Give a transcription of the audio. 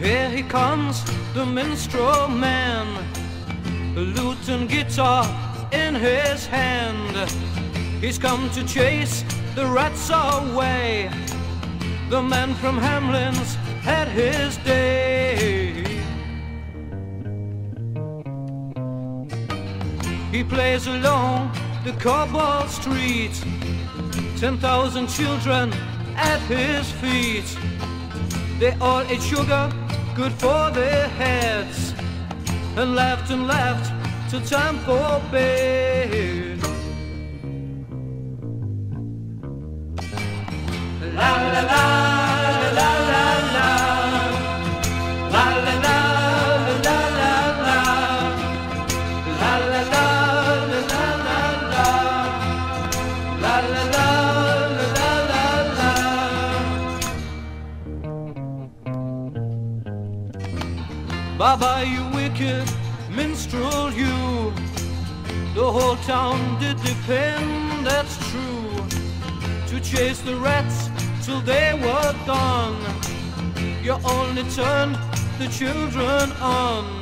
he comes, the minstrel man, a lute and guitar in his hand. He's come to chase the rats away. The man from Hamelin's had his day. He plays along the cobble street. Ten thousand children at his feet. They all eat sugar, good for their heads, and laughed and laughed till time for bed. Baba, you wicked minstrel, you. The whole town did depend, that's true. To chase the rats till they were gone. You only turned the children on.